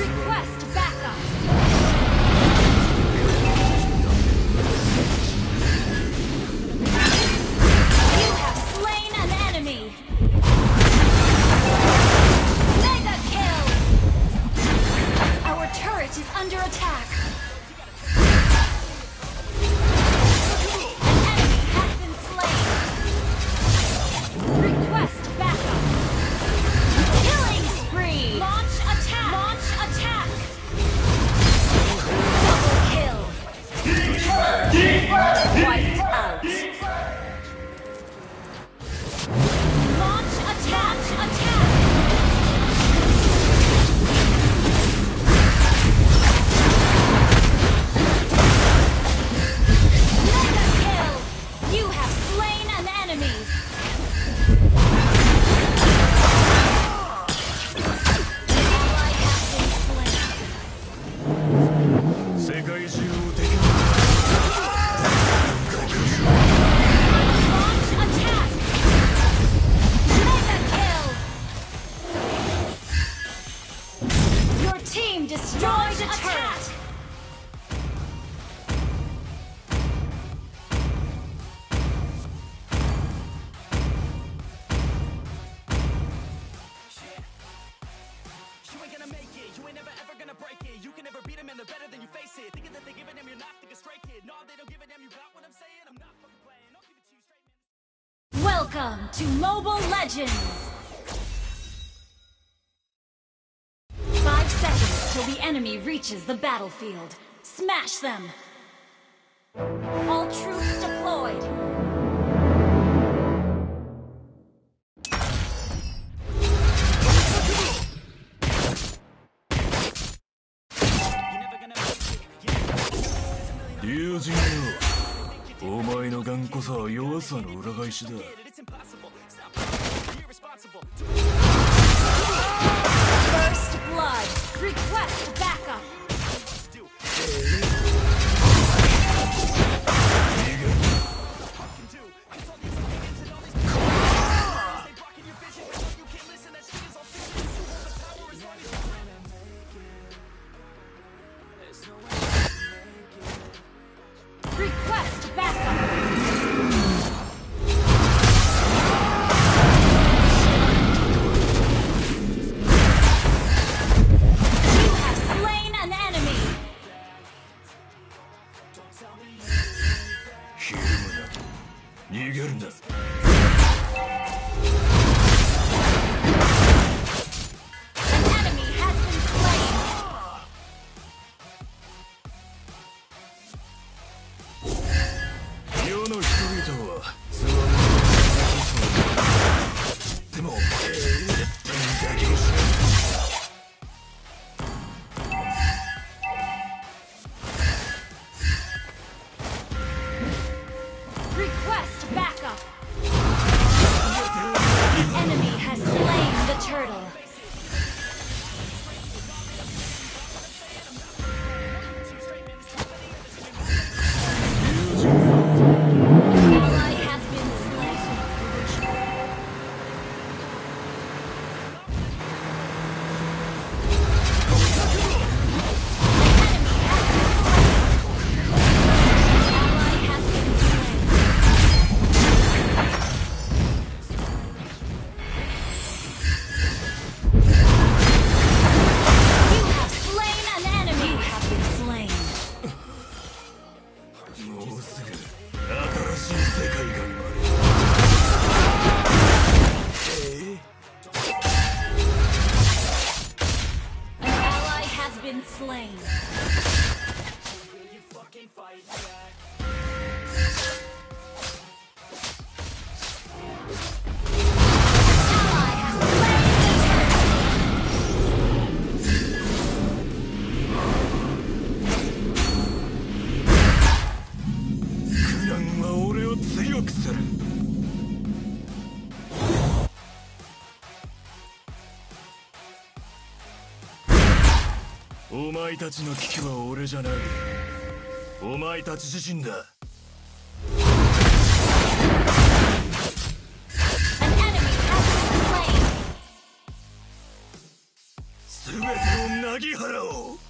Request it. You can never beat them and they're better than you face it. Thinking that they you're not thinking straight kid. No, they don't give a damn, you got what I'm saying? I'm not fucking playing, I'll give it to you straight, man. Welcome to Mobile Legends! Five seconds till the enemy reaches the battlefield. Smash them! All troops deployed! 人よ。お前の頑固さは弱さの裏返しだ。お前たちの危機は俺じゃない。お前たち自身だ。全てをなぎ払おう。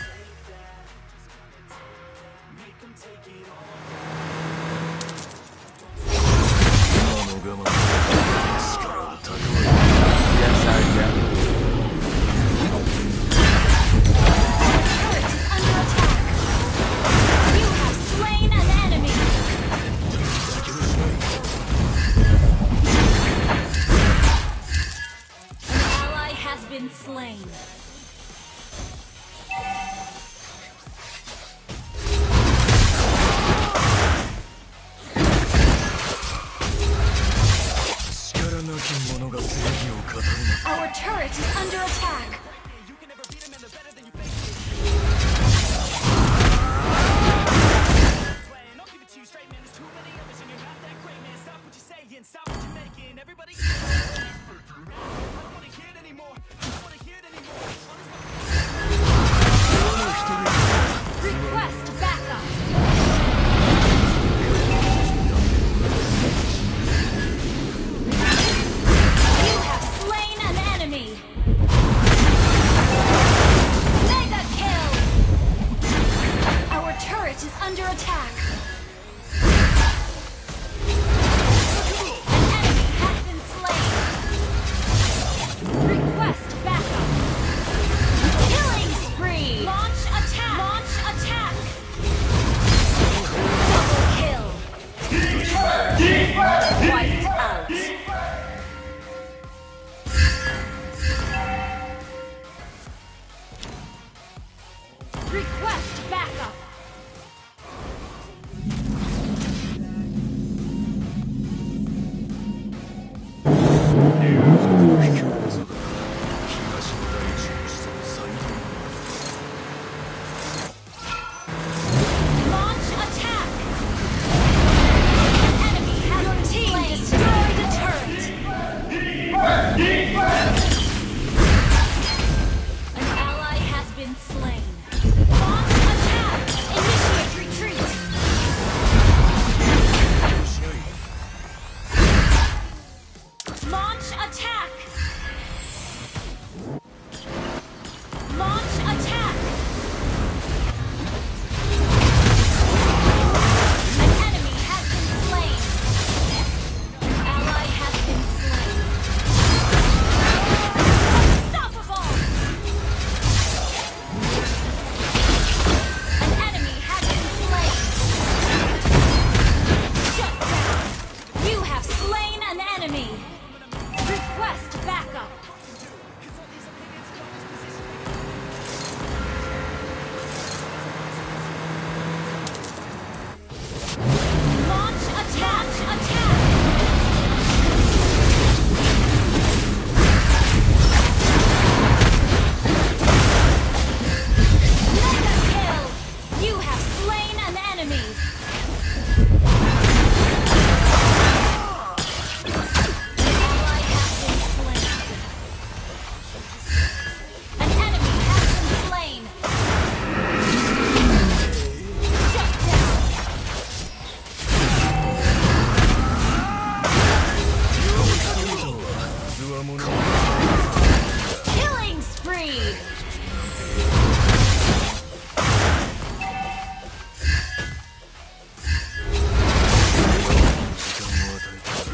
attack.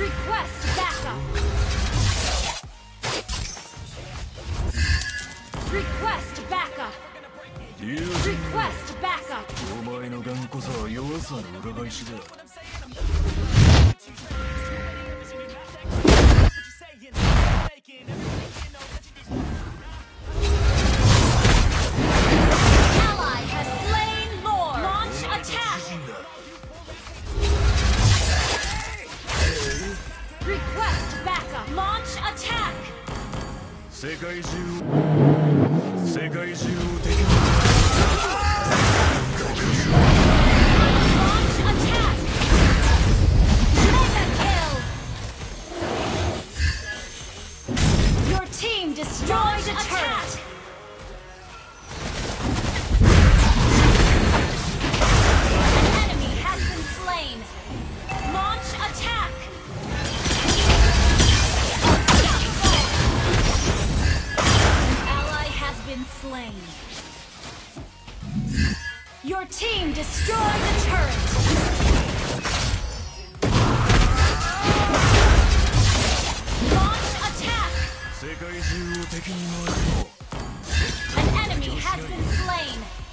Request backup. Request backup. Request backup. お前の頑固さは弱さの裏返しだ。slain. Your team destroyed the turret! Launch attack! An enemy has been slain!